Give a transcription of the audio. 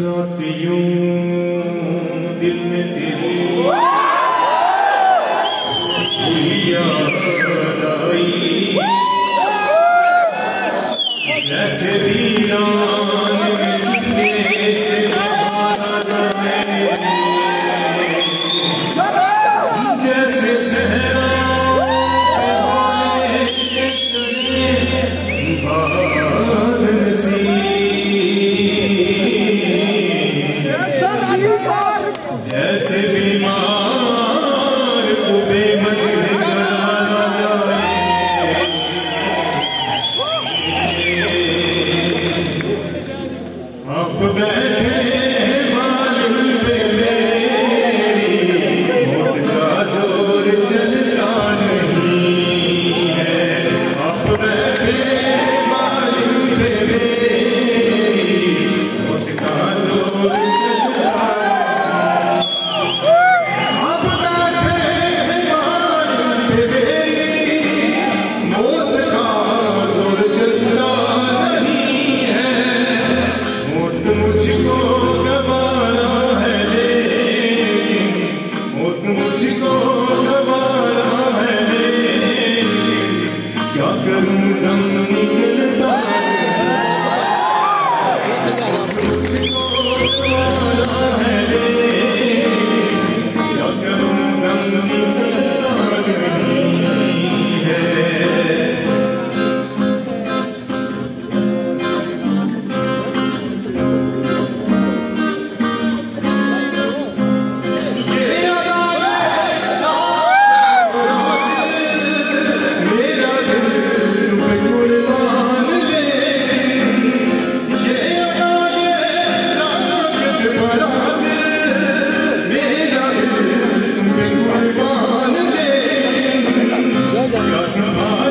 रातियों दिल में तेरे। जैसे वीरान मिटने से जैसे सहरा बाहर नसीब। जैसे बीमार chamar.